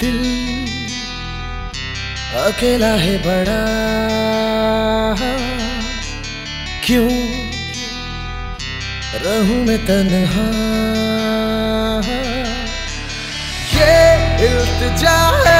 दिल अकेला है बड़ा। क्यों? रहूँ मैं तन्हा। ये इल्तिजा है